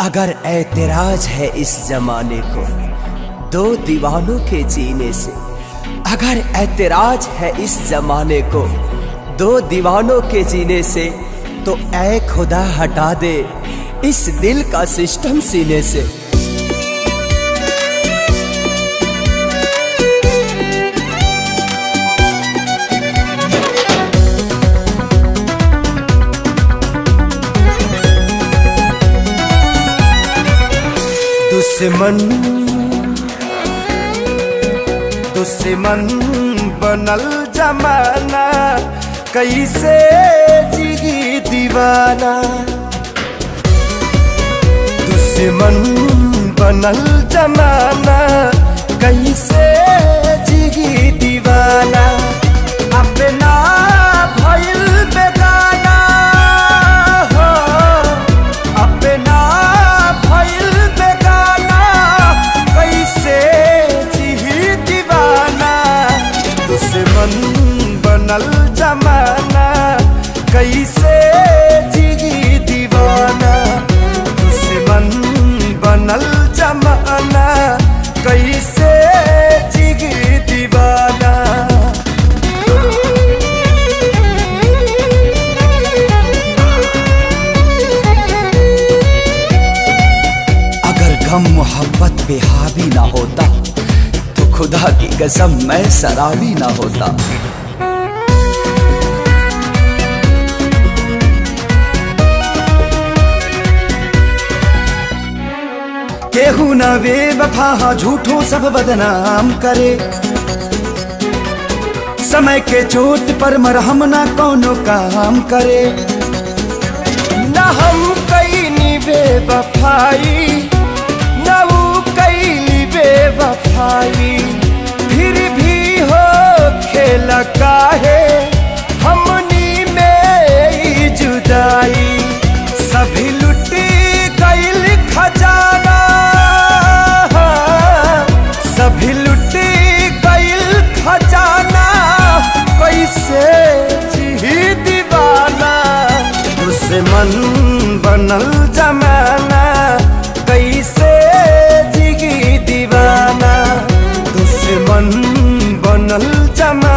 अगर ऐतराज है इस जमाने को, दो दीवानों के जीने से। अगर ऐतराज है इस जमाने को, दो दीवानों के जीने से तो ऐ खुदा हटा दे इस दिल का सिस्टम सीने से। दुश्मन दुश्मन बनल जमाना कैसे जिगी दीवाना। दुश्मन बनल जमाना कैसे दुश्मन बनल जमाना, कैसे जिही दीवाना। दुश्मन बनल जमाना, कैसे जिगी दीवाना। अगर गम मोहब्बत पे हावी ना होता खुदा की कसम, मैं शराबी ना होता। केहू न बेवफा झूठों सब बदनाम करे। समय के चोट पर मरहम ना कोनो काम करे। न हम खजाना कैसे जी दीवाना? दुश्मन बनल जमाना कैसे जिगी दीवाना? दुश्मन बनल जमाना।